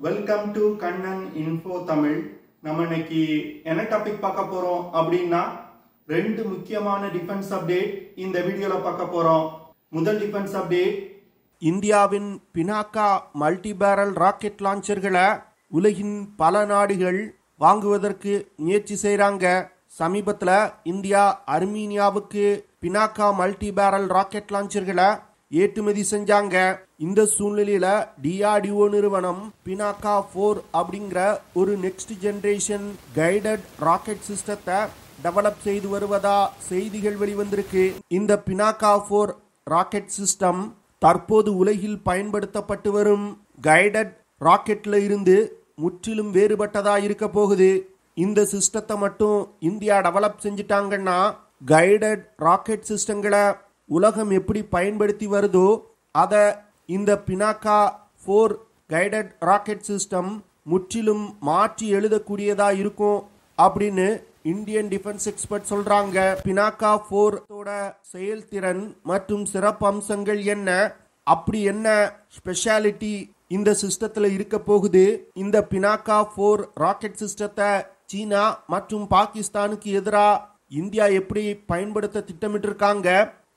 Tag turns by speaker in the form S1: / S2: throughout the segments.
S1: Welcome to Kannan info Tamil நம்ம இன்னைக்கு என்ன டாபிக் பார்க்க போறோம் அப்படின்னா ரெண்டு முக்கியமான டிஃபென்ஸ் அப்டேட் இந்த வீடியோல பார்க்க போறோம். முதல் டிஃபென்ஸ் அப்டேட்
S2: இந்தியாவின் பினாக்கா மல்டி பேரல் ராக்கெட் லான்ச்சர்களை உலகின் பல நாடுகள் வாங்குவதற்கு முயற்சி செய்கிறாங்க சமீபத்தில் இந்தியா அர்மீனியாவுக்கு பினாக்கா மல்டி பேரல் ராக்கெட் லான்ச்சர்களை ஏற்றுமதி செஞ்சாங்க. இந்த சூழ்நிலையில டிஆர்டிஓ நிறுவனம் பினாக்கா ஃபோர் அப்படிங்கிற ஒரு நெக்ஸ்ட் ஜெனரேஷன் கைடட் ராக்கெட் சிஸ்டத்தை டெவலப் செய்து வருவதா செய்திகள் வெளிவந்திருக்கு. இந்த பினாக்கா ஃபோர் ராக்கெட் சிஸ்டம் தற்போது உலகில் பயன்படுத்தப்பட்டு வரும் கைடட் ராக்கெட்ல இருந்து முற்றிலும் வேறுபட்டதா இருக்க போகுது. இந்த சிஸ்டத்தை மட்டும் இந்தியா டெவலப் செஞ்சுட்டாங்கன்னா கைடட் ராக்கெட் சிஸ்டங்களை உலகம் எப்படி பயன்படுத்தி வருதோ அதை இந்த Pinaka four guided rocket system முற்றிலும் மாற்றி எழுதக்கூடியதா இருக்கும் அப்படின்னு இந்தியன் டிஃபென்ஸ் எக்ஸ்பர்ட் சொல்றாங்க. பினாக்கா ஃபோரோட செயல்திறன் மற்றும் சிறப்பு அம்சங்கள் என்ன? அப்படி என்ன ஸ்பெஷாலிட்டி இந்த சிஸ்டத்துல இருக்க போகுது? இந்த பினாக்கா ஃபோர் ராக்கெட் சிஸ்டத்தை சீனா மற்றும் பாகிஸ்தானுக்கு எதிராக இந்தியா எப்படி பயன்படுத்த திட்டமிட்டு இருக்காங்க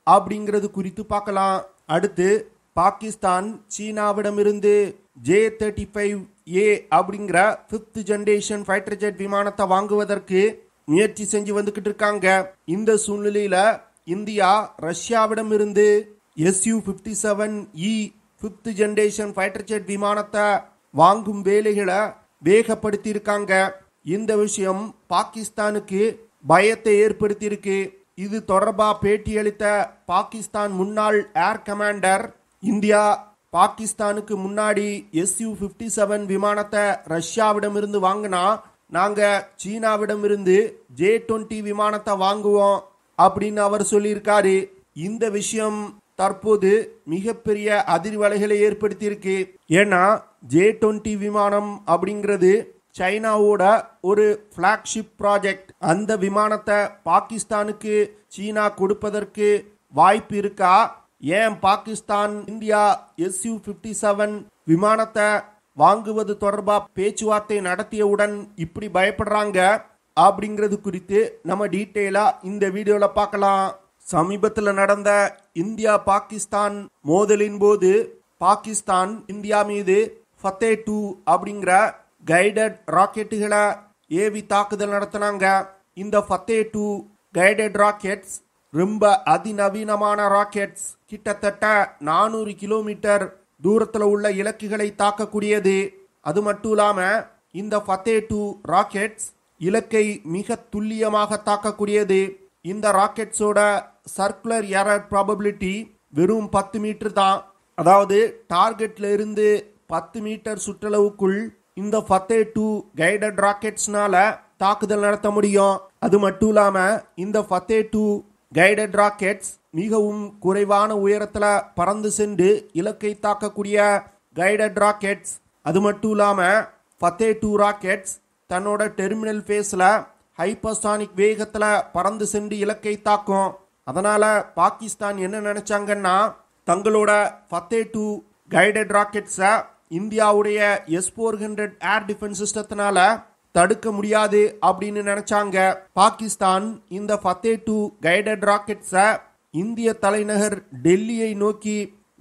S2: அப்படிங்கிறது குறித்து பார்க்கலாம். அடுத்து பாகிஸ்தான் சீனாவிடமிருந்து ஜே தேர்ட்டி ஃபைவ் ஏ அப்படிங்கிற ஃபிஃப்த் ஜென்ரேஷன் ஃபைட்டர் ஜெட் விமானத்தை வாங்குவதற்கு முயற்சி செஞ்சு வந்துகிட்டு இருக்காங்க. இந்த சூழ்நிலையில India ரஷ்யாவிடமிருந்து SU fifty seven E fifth generation fighter jet விமானத்தை வாங்கும் வேலைகளை வேகப்படுத்தி இருக்காங்க இந்த விஷயம் பாகிஸ்தானுக்கு பயத்தை ஏற்படுத்தியிருக்கு. இது தொடர்பாக பேட்டியளித்த பாகிஸ்தான் முன்னாள் ஏர் கமாண்டர் இந்தியா. பாகிஸ்தானுக்கு முன்னாடி எஸ்யூ ஃபிஃப்டி செவன் விமானத்தை ரஷ்யாவிடமிருந்து வாங்கினா நாங்கள் சீனாவிடமிருந்து ஜே டுவெண்ட்டி விமானத்தை வாங்குவோம் அப்படின்னு அவர் சொல்லியிருக்காரு. இந்த விஷயம் தற்போது மிகப்பெரிய அதிர்வலைகளை ஏற்படுத்தியிருக்கு. ஏன்னா ஜே டுவெண்ட்டி விமானம் அப்படிங்கிறது சைனாவோட ஒரு ஃப்ளாக்ஷிப் ப்ராஜெக்ட் அந்த விமானத்தை பாகிஸ்தானுக்கு சீனா கொடுப்பதற்கு வாய்ப்பு இருக்கா? ஏன் Pakistan India SU fifty seven விமானத்தை வாங்குவது தொடர்பா பேச்சுவார்த்தை நடத்தியவுடன் இப்படி பயப்படுறாங்க? அப்படிங்கிறது குறித்து நம்ம டீட்டெயிலா இந்த வீடியோல பார்க்கலாம். சமீபத்தில் நடந்த இந்தியா பாகிஸ்தான் மோதலின் போது பாகிஸ்தான் இந்தியா மீது ஃபத்தே டூ அப்படிங்கிற கைடட் ராக்கெட்டுகளை ஏவி தாக்குதல் நடத்தினாங்க. இந்த ஃபத்தே டூ கைடட் ராக்கெட்ஸ் ரொம்ப அதிநவீனமான ராக்கெட்ஸ் கிட்டத்தட்ட நானூறு கிலோமீட்டர் தூரத்தில் உள்ள இலக்குகளை தாக்கக்கூடியது. அது மட்டும் இல்லாமல் இந்த ஃபத்தே டூ ராக்கெட்ஸ் இலக்கை மிக துல்லியமாக தாக்கக்கூடியது. இந்த ராக்கெட்ஸோட சர்க்குலர் எரர் ப்ராபபிலிட்டி வெறும் பத்து மீட்டர் தான். அதாவது டார்கெட்ல இருந்து பத்து மீட்டர் சுற்றளவுக்குள் இந்த ஃபத்தே டூ கைடட் ராக்கெட்ஸ்னால தாக்குதல் நடத்த முடியும். அது மட்டும் இல்லாம இந்த ஃபத்தே டூ கைடட் ராக்கெட்ஸ் மிகவும் குறைவான உயரத்துல பறந்து சென்று இலக்கை தாக்கக்கூடிய கைடட் ராக்கெட்ஸ் அது மட்டும் இல்லாம ஃபத்தே டூ ராக்கெட்ஸ் தன்னோட டெர்மினல் ஃபேஸ்ல ஹைப்பர்சானிக் வேகத்துல பறந்து சென்று இலக்கை தாக்கும். அதனால பாகிஸ்தான் என்ன நினைச்சாங்கன்னா தங்களோட ஃபத்தே டூ கைடட் ராக்கெட்ஸை இந்தியாவுடைய S four hundred air defence சிஸ்டத்தினால தடுக்க முடியாது அப்படின்னு நினைச்சாங்க. பாகிஸ்தான் இந்த ஃபத்தே டூ கைடட் ராக்கெட்ஸை இந்திய தலைநகர் டெல்லியை நோக்கி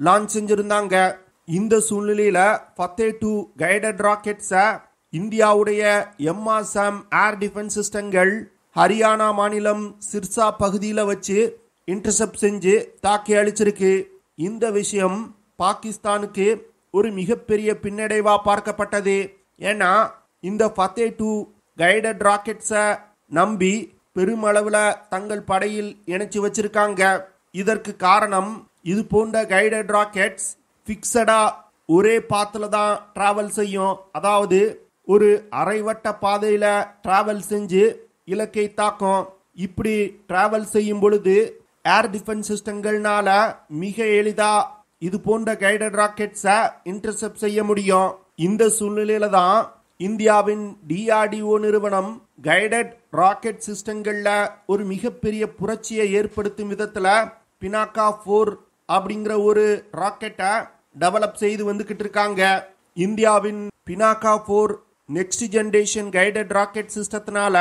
S2: லான்ச் செஞ்சிருந்தாங்க. இந்த சூழ்நிலையில ஃபத்தே டூ கைடட் ராக்கெட்ஸை இந்தியாவுடைய எம்ஆர்சாம் ஏர் டிஃபென்ஸ் சிஸ்டங்கள் ஹரியானா மாநிலம் சிர்சா பகுதியில் வச்சு இன்டர்செப்ட் செஞ்சு தாக்கி அழிச்சிருக்கு. இந்த விஷயம் பாகிஸ்தானுக்கு ஒரு மிகப்பெரிய பின்னடைவா பார்க்கப்பட்டது. ஏன்னா இந்த ஃபத்தே டூ கைடட் ராக்கெட்ஸை நம்பி பெருமளவில் தங்கள் படையில் இணைச்சி வச்சிருக்காங்க. இதற்கு காரணம் இது போன்ற கைடட் ராக்கெட்ஸ் ஃபிக்ஸடா ஒரே பாத்தில் தான் டிராவல் செய்யும். அதாவது ஒரு அரைவட்ட பாதையில் டிராவல் செஞ்சு இலக்கை தாக்கும். இப்படி டிராவல் செய்யும் பொழுது ஏர் டிஃபென்ஸ் சிஸ்டங்கள்னால மிக எளிதாக இது போன்ற கைடட் ராக்கெட்ஸை இன்டர்செப்ட் செய்ய முடியும். இந்த சூழ்நிலையில தான் இந்தியாவின் டிஆர்டிஓ நிறுவனம் கைடட் ராக்கெட் சிஸ்டங்கள்ல ஒரு மிகப்பெரிய புரட்சியை ஏற்படுத்தும் விதத்துல பினாக்கா ஃபோர் அப்படிங்கிற ஒரு ராக்கெட்டை டெவலப் செய்து வந்துகிட்டு இருக்காங்க. இந்தியாவின் Pinaka four next generation guided rocket சிஸ்டத்தினால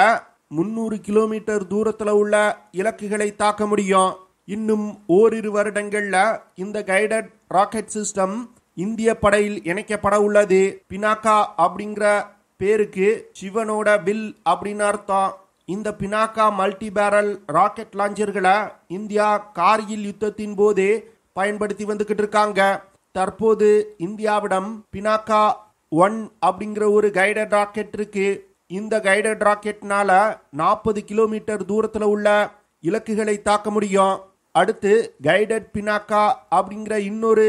S2: முந்நூறு கிலோமீட்டர் தூரத்தில் உள்ள இலக்குகளை தாக்க முடியும். இன்னும் ஓரிரு வருடங்கள்ல இந்த கைடட் ராக்கெட் சிஸ்டம் இந்திய படையில் இணைக்கப்பட உள்ளது. பினாக்கா அப்படிங்கிற பேருக்கு சிவனோட வில் அப்படின்னு அர்த்தம். இந்த பினாக்கா மல்டி பேரல் ராக்கெட் லாஞ்சர்களை இந்தியா கார்கில் யுத்தத்தின் போதே பயன்படுத்தி வந்துகிட்டு இருக்காங்க. தற்போது இந்தியாவிடம் பினாக்கா ஒன் அப்படிங்கிற ஒரு கைடட் ராக்கெட் இருக்கு. இந்த கைடட் ராக்கெட்னால நாற்பது கிலோமீட்டர் தூரத்தில் உள்ள இலக்குகளை தாக்க முடியும். அடுத்து கைடட் பினாக்கா அப்படிங்கிற இன்னொரு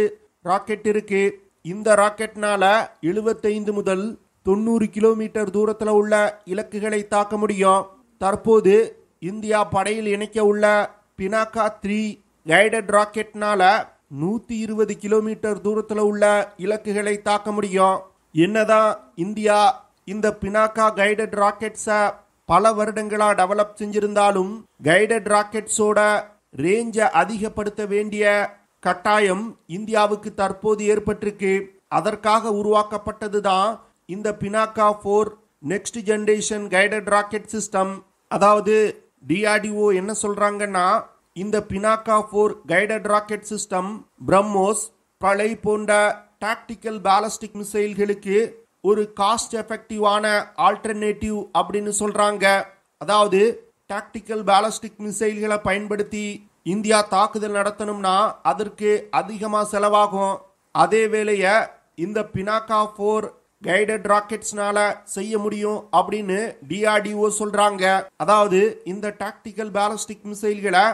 S2: ராக்கெட் இருக்கு. இந்த ராக்கெட்னால 75 முதல் தொண்ணூறு கிலோமீட்டர் தூரத்தில் உள்ள இலக்குகளை தாக்க முடியும். தற்போது இந்தியா படையில் இணைக்க உள்ள பினாக்கா த்ரீ கைடட் ராக்கெட்னால நூற்றி இருபது கிலோமீட்டர் தூரத்தில் உள்ள இலக்குகளை தாக்க முடியும். என்னதான் இந்தியா இந்த பினாக்கா கைடட் ராக்கெட்ஸை பல வருடங்களாக டெவலப் செஞ்சிருந்தாலும் கைடட் ராக்கெட்ஸோட ரேஞ்சை அதிகப்படுத்த வேண்டிய கட்டாயம் இந்தியாவுக்கு தற்போது ஏற்பட்டிருக்கு. அதற்காக உருவாக்கப்பட்டது தான் இந்த Pinaka four next generation guided rocket system அதாவது டிஆர்டிஓ என்ன சொல்றாங்கன்னா இந்த Pinaka four guided rocket system BrahMos பழை போன்ற டாக்டிக்கல் பேலஸ்டிக் மிசைல்களுக்கு ஒரு காஸ்ட் எஃபெக்டிவான ஆல்டர்னேட்டிவ் அப்படின்னு சொல்றாங்க. அதாவது டாக்டிக்கல் பேலஸ்டிக் மிசைல்களை பயன்படுத்தி இந்தியா தாக்குதல் நடத்தணும்னா அதற்கு அதிகமாக செலவாகும். அதே வேளைய இந்த பினாக்கா ஃபோர் கைடட் ராக்கெட்ஸ்னால செய்ய முடியும் அப்படின்னு டிஆர்டிஓ சொல்றாங்க. அதாவது இந்த டாக்டிக்கல் பேலஸ்டிக் மிசைல்களை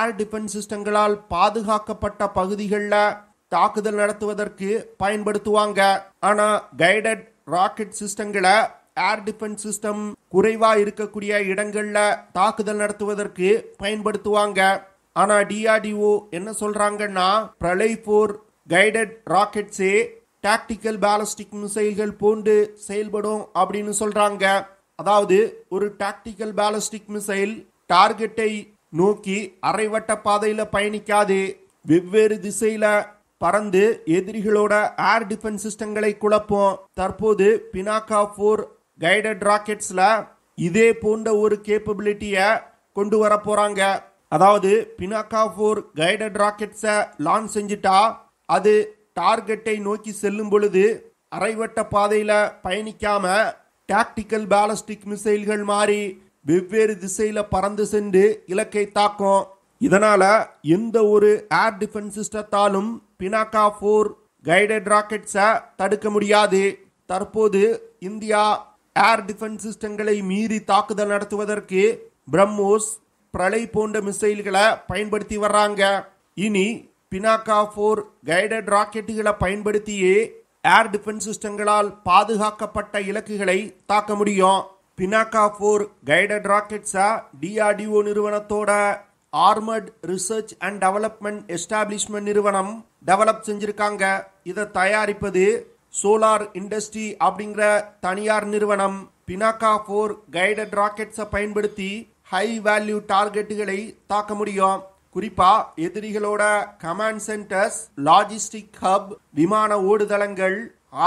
S2: ஏர் டிஃபென்ஸ் சிஸ்டங்களால் பாதுகாக்கப்பட்ட பகுதிகளில் தாக்குதல் நடத்துவதற்கு பயன்படுத்துவாங்க. ஆனா கைடட் ராக்கெட் சிஸ்டங்களை ஏர் டிஃபென்ஸ் சிஸ்டம் குறைவா இருக்கக்கூடிய இடங்கள்ல தாக்குதல் நடத்துவதற்கு பயன்படுத்துவாங்க. ஆனா டிஆர்டிஓ என்ன சொல்றாங்கன்னா பிரளய் போர் கைடட் ராக்கெட்ஸே டாக்டிக்கல் பேலஸ்டிக் மிசைல்கள் போன்று செயல்படும் அப்படின்னு சொல்றாங்க. அதாவது ஒரு டாக்டிக்கல் பேலஸ்டிக் மிசைல் டார்கெட்டை நோக்கி அரைவட்ட பாதையில பயணிக்காது. வெவ்வேறு திசையில பறந்து எதிரிகளோட ஏர் டிஃபென்ஸ் சிஸ்டங்களை குழப்போம். தற்போது பினாக்கா போர் கைடட் ராக்கெட்ஸில் இதே போன்ற ஒரு கேப்பபிலிட்டியை கொண்டு வர போகிறாங்க அதாவது பினாக்கா ஃபோர் கைடட் ராக்கெட்ஸை லான்ச் செஞ்சுட்டா அது டார்கெட்டை நோக்கி செல்லும் பொழுது அரைவட்ட பாதையில் பயணிக்காம டாக்டிக்கல் பேலஸ்டிக் மிசைல்கள் மாறி வெவ்வேறு திசையில் பறந்து சென்று இலக்கை தாக்கும். இதனால் எந்த ஒரு ஏர் டிஃபென்ஸ் சிஸ்டத்தாலும் பினாக்கா ஃபோர் கைடட் ராக்கெட்ஸை தடுக்க முடியாது. தற்போது இந்தியா ஏர் டிஃபென்ஸ் சிஸ்டங்களை மீறி தாக்குதல் நடத்துவதற்கு பிரம்மோஸ் பிரளை போன்ற மிசைல்களை பயன்படுத்தி வர்றாங்க. இனி பினாக்கா போர் கைடட் ராக்கெட்டுகளை பயன்படுத்தியே ஏர் டிஃபென்ஸ் சிஸ்டங்களால் பாதுகாக்கப்பட்ட இலக்குகளை தாக்க முடியும். பினாக்கா போர் கைடட் ராக்கெட்ஸை டிஆர்டிஓ நிறுவனத்தோட armament research and development establishment நிறுவனம் டெவலப் செஞ்சிருக்காங்க. இதை தயாரிப்பது சோலார் இண்டஸ்ட்ரி அப்படிங்கிற தனியார் நிறுவனம் பினாக்கா போர் கைடட் ராக்கெட்ஸை பயன்படுத்தி ஹை வேல்யூ டார்கெட்டுகளை தாக்க முடியும். குறிப்பா எதிரிகளோட கமாண்ட் சென்டர்ஸ் லாஜிஸ்டிக் ஹப் விமான ஓடுதளங்கள்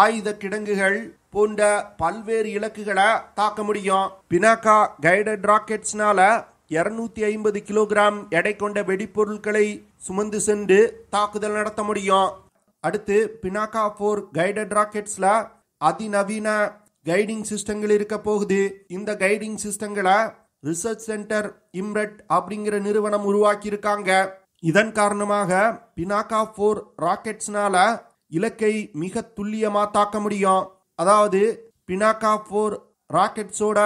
S2: ஆயுத கிடங்குகள் போன்ற பல்வேறு இலக்குகளை தாக்க முடியும். பினாக்கா கைடட் ராக்கெட்ஸ்னால இருநூத்தி ஐம்பது கிலோகிராம் எடை கொண்ட வெடிப்பொருட்களை சுமந்து சென்று தாக்குதல் நடத்த முடியும். அடுத்து பினாக்கா போர் கைடட் ராக்கெட்ஸ்ல அதிநவீன கைடிங் சிஸ்டங்கள் இருக்க போகுது. இந்த கைடிங் சிஸ்டங்களை ரிசர்ச் சென்டர் இம்ரெட் அப்படிங்கிற நிறுவனம் உருவாக்கி இருக்காங்க இதன் காரணமாக பினாக்கா போர் ராக்கெட்ஸ்னால இலக்கை மிக துல்லியமா தாக்க முடியும். அதாவது Pinaka four ராக்கெட்ஸோட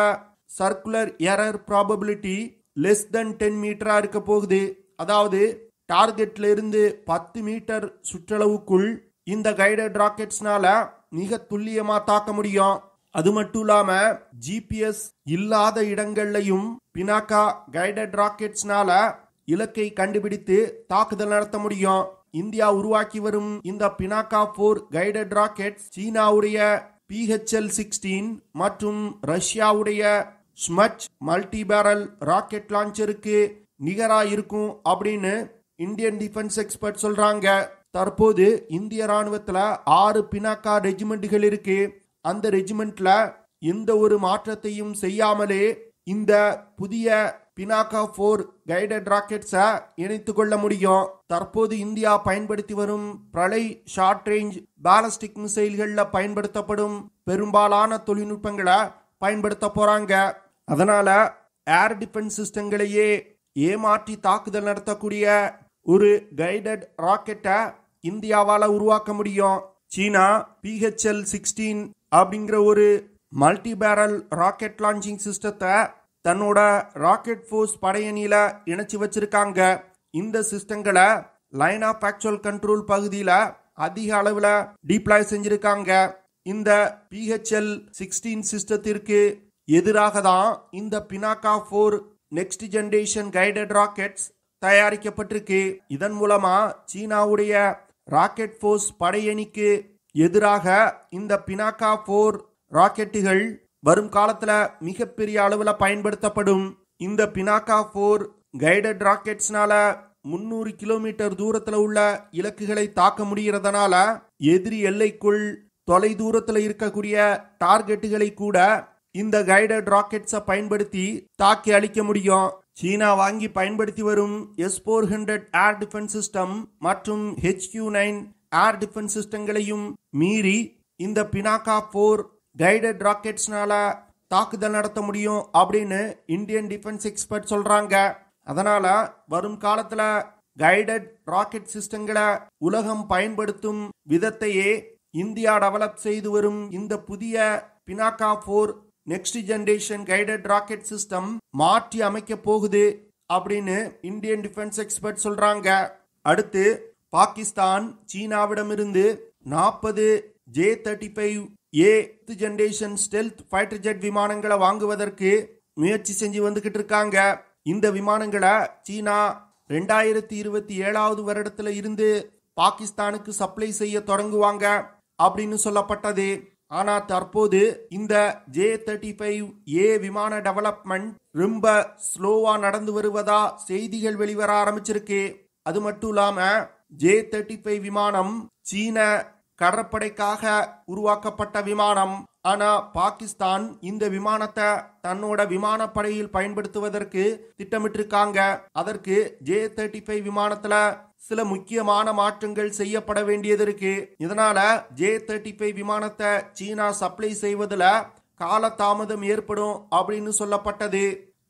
S2: circular error probability less than ten மீட்டரா இருக்க போகுது. அதாவது டார்கெட்ல இருந்து பத்து மீட்டர் சுற்றளவுக்குள் இந்த கைடட் ராக்கெட்ஸ்னால மிக துல்லியமா தாக்க முடியும். அது மட்டும் இல்லாம ஜிபிஎஸ் இல்லாத இடங்கள்லையும் பினாக்கா கைடட் ராக்கெட்ஸ்னால இலக்கை கண்டுபிடித்து தாக்குதல் நடத்த முடியும். இந்தியா உருவாக்கி வரும் இந்த பினாக்கா போர் கைடட் ராக்கெட் சீனாவுடைய பிஹெச்எல் சிக்ஸ்டீன் மற்றும் ரஷ்யாவுடைய ஸ்மச் மல்டி பேரல் ராக்கெட் லான்ச்சருக்கு நிகரா இருக்கும் அப்படின்னு இந்தியன் டிஃபென்ஸ் எக்ஸ்பர்ட் சொல்றாங்க. தற்போது இந்திய ராணுவத்துல ஆறு பினாக்கா ரெஜிமெண்ட்டுகள் இருக்கு. அந்த ரெஜிமெண்ட்ல எந்த ஒரு மாற்றத்தையும் செய்யாமலே இந்த புதிய பினாக்கா போர் கைடட் ராக்கெட்ஸை இணைத்து கொள்ள முடியும். தற்போது இந்தியா பயன்படுத்தி வரும் பிரளை ஷார்ட் ரேஞ்ச் பேலஸ்டிக் மிசைல்கள்ல பயன்படுத்தப்படும் பெரும்பாலான தொழில்நுட்பங்களை பயன்படுத்த போறாங்க. அதனால ஏர் டிஃபென்ஸ் சிஸ்டங்களையே ஏமாற்றி தாக்குதல் நடத்தக்கூடிய ஒரு கைடட் ராக்கெட்டை இந்தியாவால் உருவாக்க முடியும். சீனா பிஹெச்எல் சிக்ஸ்டீன் அப்படிங்கிற ஒரு மல்டி பேரல் ராக்கெட் லான்ச்சிங் சிஸ்டத்தை தன்னோட ராக்கெட் ஃபோர்ஸ் படையணியில் இணைச்சி வச்சிருக்காங்க. இந்த சிஸ்டங்களை லைன் ஆஃப் ஆக்சுவல் கண்ட்ரோல் பகுதியில் அதிக அளவில் டீப்ளாய் செஞ்சிருக்காங்க. இந்த பிஹெச்எல் சிக்ஸ்டீன் சிஸ்டத்திற்கு எதிராக தான் இந்த Pinaka four next generation guided rockets தயாரிக்கப்பட்டிருக்கு. இதன் மூலமா சீனாவுடைய ராக்கெட் ஃபோர்ஸ் படையணிக்கு எதிராக இந்த பினாக்கா ஃபோர் ராக்கெட்டுகள் வரும் காலத்துல மிகப்பெரிய அளவில் பயன்படுத்தப்படும். இந்த பினாக்கா ஃபோர் கைடட் ராக்கெட்ஸ்னால முன்னூறு கிலோமீட்டர் தூரத்துல உள்ள இலக்குகளை தாக்க முடிகிறதுனால எதிரி எல்லைக்குள் தொலை தூரத்துல இருக்கக்கூடிய டார்கெட்டுகளை கூட இந்த கைடட் ராக்கெட்ஸை பயன்படுத்தி தாக்கி அழிக்க முடியும். சீனா வாங்கி பயன்படுத்தி வரும் S four hundred air defence system மற்றும் ஹெச்கியூ நைன் ஏர் டிஃபென்ஸ் சிஸ்டங்களையும் மீறி இந்த பினாக்கா போர் கைடட் ராக்கெட்ஸ்னால தாக்குதல் நடத்த முடியும் அப்படின்னு இந்தியன் டிஃபென்ஸ் எக்ஸ்பர்ட் சொல்றாங்க. அதனால வரும் காலத்துல கைடட் ராக்கெட் சிஸ்டங்களை உலகம் பயன்படுத்தும் விதத்தையே இந்தியா டெவலப் செய்து வரும் இந்த புதிய Pinaka four next generation guided rocket system மாற்றி அமைக்க போகுது அப்படின்னு இந்தியன் டிஃபென்ஸ் எக்ஸ்பர்ட் சொல்றாங்க. அடுத்து பாகிஸ்தான் சீனாவிடமிருந்து நாற்பது J thirty five A generation stealth fighter jet விமானங்களை வாங்குவதற்கு முயற்சி செஞ்சு வந்துகிட்டு இருக்காங்க. இந்த விமானங்களை சீனா ரெண்டாயிரத்தி இருபத்தி ஏழாவது வருடத்துல இருந்து பாகிஸ்தானுக்கு சப்ளை செய்ய தொடங்குவாங்க அப்படின்னு சொல்லப்பட்டது. ஆனா தற்போது இந்த ஜே தேர்ட்டி ஃபைவ் ஏ விமான டெவலப்மெண்ட் ரொம்ப ஸ்லோவா நடந்து வருவதா செய்திகள் வெளிவர ஆரம்பிச்சிருக்கு. அது மட்டும் இல்லாம ஜே தேர்ட்டி ஃபைவ் விமானம் சீன கடற்படைக்காக உருவாக்கப்பட்ட விமானம். ஆனா பாகிஸ்தான் இந்த விமானத்தை தன்னோட விமானப்படையில் பயன்படுத்துவதற்கு திட்டமிட்டிருக்காங்க. அதற்கு ஜே தேர்ட்டி ஃபைவ் விமானத்துல சில முக்கியமான மாற்றங்கள் செய்யப்பட வேண்டியது இருக்கு. இதனால ஜே தேர்ட்டி ஃபைவ் விமானத்தை சீனா சப்ளை செய்வதில் காலதாமதம் ஏற்படும் அப்படின்னு சொல்லப்பட்டது.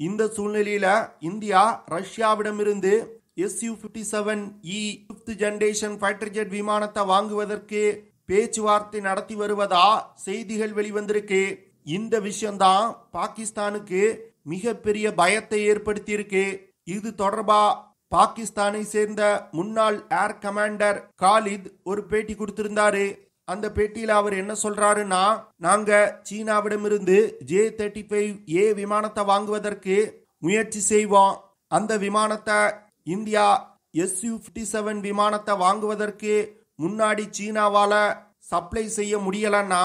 S2: இந்த சூழ்நிலையில India ரஷ்யாவிடமிருந்து SU fifty seven E fifth generation fighter jet விமானத்தை வாங்குவதற்கு பேச்சுவார்த்தை நடத்தி வருவதா செய்திகள் வெளிவந்திருக்கு. இந்த விஷயம்தான் பாகிஸ்தானுக்கு மிகப்பெரிய பயத்தை ஏற்படுத்தியிருக்கு. இது தொடர்பா பாகிஸ்தானை சேர்ந்த முன்னாள் ஏர் கமாண்டர் காலித் ஒரு பேட்டி கொடுத்திருந்தாரு. அந்த பேட்டியில் அவர் என்ன சொல்றாருன்னா நாங்க சீனாவிடமிருந்து ஜே தேர்ட்டி ஃபைவ் ஏ விமானத்தை வாங்குவதற்கு முயற்சி செய்வோம். அந்த விமானத்தை இந்தியா எஸ்யூ பிப்டி செவன் விமானத்தை வாங்குவதற்கு முன்னாடி சீனாவால சப்ளை செய்ய முடியலன்னா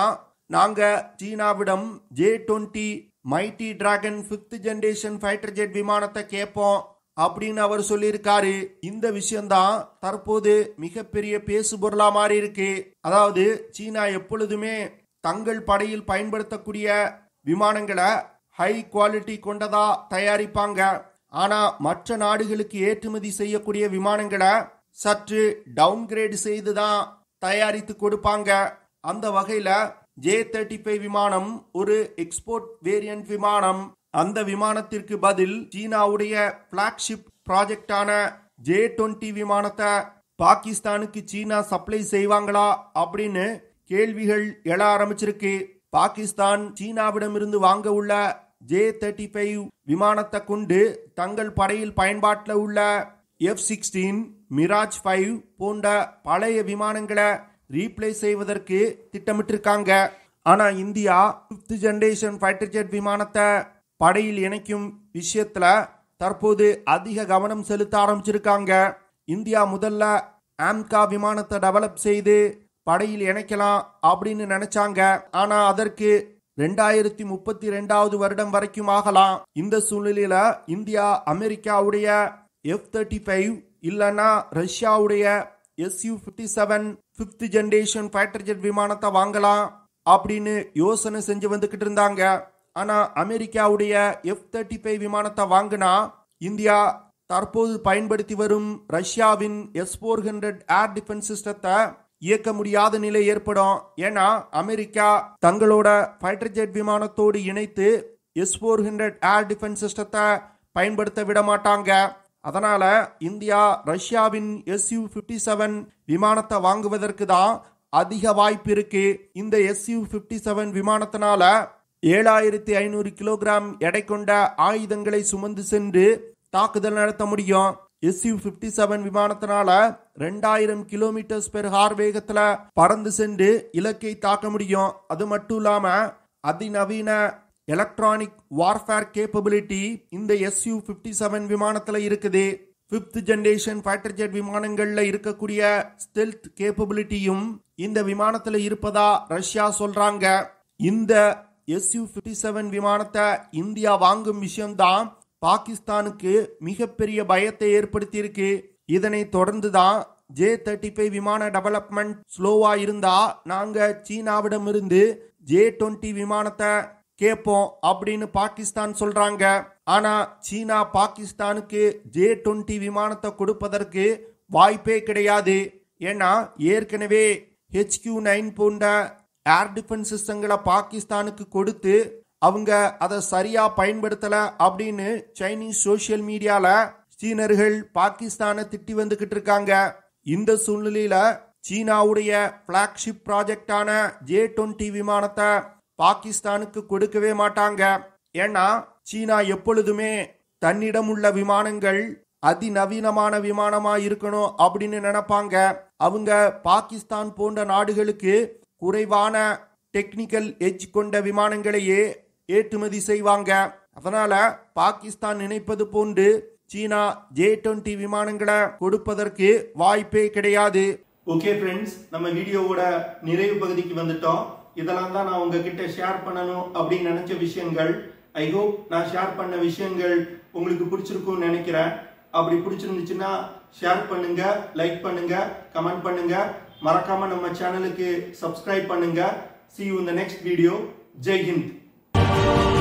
S2: நாங்க சீனாவிடம் J twenty mighty dragon fifth generation fighter jet விமானத்தை கேட்போம் அப்படின்னு அவர் சொல்லியிருக்காரு. இந்த விஷயம்தான் தற்போது மிகப்பெரிய பேசு பொருளா மாறி இருக்கு அதாவது சீனா எப்பொழுதுமே தங்கள் படையில் பயன்படுத்தக்கூடிய விமானங்களை ஹை குவாலிட்டி கொண்டதா தயாரிப்பாங்க. ஆனா மற்ற நாடுகளுக்கு ஏற்றுமதி செய்யக்கூடிய விமானங்களை சற்று டவுன்கிரேடு செய்து தான் தயாரித்து கொடுப்பாங்க. அந்த வகையில ஜே தேர்ட்டி ஃபைவ் விமானம் ஒரு எக்ஸ்போர்ட் வேரியன்ட் விமானம். அந்த விமானத்திற்கு பதில் சீனாவுடைய பிளாக்ஷிப் ப்ராஜெக்டான ஜே டுவெண்ட்டி விமானத்தை பாகிஸ்தானுக்கு சீனா சப்ளை செய்வாங்களா அப்படின்னு கேள்விகள் எழ ஆரம்பிச்சிருக்கு. பாகிஸ்தான் சீனாவிடமிருந்து வாங்க உள்ள ஜே தேர்ட்டி ஃபைவ் விமானத்தை கொண்டு தங்கள் படையில் பயன்பாட்டில் உள்ள எஃப் சிக்ஸ்டீன் மிராஜ் ஃபைவ் போன்ற பழைய விமானங்களை ரீப்ளேஸ் செய்வதற்கு திட்டமிட்டிருக்காங்க. ஆனால் India fifth generation fighter jet விமானத்தை படையில் இணைக்கும் விஷயத்தில் தற்போது அதிக கவனம் செலுத்த ஆரம்பிச்சிருக்காங்க. இந்தியா முதல்ல ஆம்கா விமானத்தை டெவலப் செய்து படையில் இணைக்கலாம் அப்படின்னு நினைச்சாங்க. ஆனால் அதற்கு ரெண்டாயிரத்தி முப்பத்தி ரெண்டாவது வருடம் வரைக்கும் ஆகலாம். இந்த சூழ்நிலையில இந்தியா அமெரிக்காவுடைய எஃப் தேர்ட்டி ஃபைவ் இல்லைன்னா ரஷ்யாவுடைய SU fifty seven fifth generation fighter jet விமானத்தை வாங்கலாம் அப்படின்னு யோசனை செஞ்சு வந்துகிட்டு இருந்தாங்க. ஆனா அமெரிக்காவுடைய எஃப் தேர்ட்டி ஃபைவ் விமானத்தை வாங்கினா இந்தியா தற்போது பயன்படுத்தி வரும் ரஷ்யாவின் S four hundred air defence சிஸ்டத்தை இயக்க முடியாத நிலை ஏற்படும். ஏன்னா அமெரிக்கா தங்களோட ஃபைட்டர் ஜெட் விமானத்தோடு இணைத்து S four hundred air defence சிஸ்டத்தை பயன்படுத்த விட மாட்டாங்க. அதனால இந்தியா ரஷ்யாவின் எஸ்யூ ஃபிஃப்டி செவன் விமானத்தை வாங்குவதற்கு தான் அதிக வாய்ப்பு இருக்கு. இந்த எஸ்யூ ஃபிஃப்டி செவன் விமானத்தினால ஏழாயிரத்தி ஐநூறு கிலோகிராம் எடை கொண்ட ஆயுதங்களை சுமந்து சென்று தாக்குதல் நடத்த முடியும். எஸ்யூ பிப்டி செவன் விமானத்தினால ரெண்டாயிரம் கிலோமீட்டர்ஸ் பெர் ஹார் வேகத்துல பறந்து சென்று இலக்கை தாக்க முடியும். அது மட்டும் இல்லாம அதிநவீன எலக்ட்ரானிக் வார்ஃபேர் கேப்பபிலிட்டி இந்த எஸ்யூ பிப்டி செவன் விமானத்துல இருக்குது. ஃபிஃப்த் ஜென்ரேஷன் ஃபைட்டர் ஜெட் விமானங்கள்ல இருக்கக்கூடிய ஸ்டெல்த் கேப்பபிலிட்டியும் இந்த விமானத்துல இருப்பதா ரஷ்யா சொல்றாங்க. இந்த எஸ்யூ பிப்டி செவன் விமானத்தை இந்தியா வாங்கும் விஷயம்தான் பாகிஸ்தானுக்கு மிகப்பெரிய பயத்தை ஏற்படுத்தியிருக்கு. இதனை தொடர்ந்து தான் ஜே தேர்ட்டி ஃபைவ் விமான டெவலப்மெண்ட் ஸ்லோவா இருந்தா நாங்க சீனாவிடமிருந்து ஜே டுவெண்ட்டி விமானத்தை கேட்போம் அப்படின்னு பாகிஸ்தான் சொல்றாங்க. ஆனா சீனா பாகிஸ்தானுக்கு ஜே டுவெண்ட்டி விமானத்தை கொடுப்பதற்கு வாய்ப்பே கிடையாது. ஏன்னா ஏற்கனவே ஹெச்கியூ நைன் போன்ற ஏர் டிஃபென்ஸ் சிஸ்டங்களை பாகிஸ்தானுக்கு கொடுத்து அவங்க அதை சரியா பயன்படுத்தல அப்படின்னு சைனீஸ் சோசியல் மீடியால சீனர்கள் பாகிஸ்தானை திட்டி வந்துகிட்டு இருக்காங்க. இந்த சூழ்நிலையில சீனாவுடைய பிளாக்ஷிப் ப்ராஜெக்டான ஜே டுவெண்ட்டி விமானத்தை பாகிஸ்தானுக்கு கொடுக்கவே மாட்டாங்க. ஏன்னா சீனா எப்பொழுதுமே தன்னிடம் உள்ள விமானங்கள் அதிநவீனமான விமானமா இருக்கணும் அப்படின்னு நினைப்பாங்க. அவங்க பாகிஸ்தான் போன்ற நாடுகளுக்கு குறைவான டெக்னிக்கல் எஜ் கொண்ட விமானங்களையே ஏற்றுமதி செய்வாங்க. அதனால பாகிஸ்தான் நினைப்பது போன்று சீனா ஜே டுவெண்ட்டி விமானங்களை கொடுப்பதற்கு வாய்ப்பே கிடையாது.
S1: ஓகே ஃப்ரெண்ட்ஸ் நம்ம வீடியோவோட நிறைவு பகுதிக்கு வந்துட்டோம். இதெல்லாம் தான் நான் உங்ககிட்ட ஷேர் பண்ணணும் அப்படின்னு நினைச்ச விஷயங்கள். ஐ ஹோப் நான் ஷேர் பண்ண விஷயங்கள் உங்களுக்கு பிடிச்சிருக்கும்னு நினைக்கிறேன். அப்படி பிடிச்சிருந்துச்சுன்னா ஷேர் பண்ணுங்க லைக் பண்ணுங்க கமெண்ட் பண்ணுங்க. மறக்காம நம்ம சேனலுக்கு சப்ஸ்கிரைப் பண்ணுங்க. சி யூ இந்த next video Jai Hind oh you.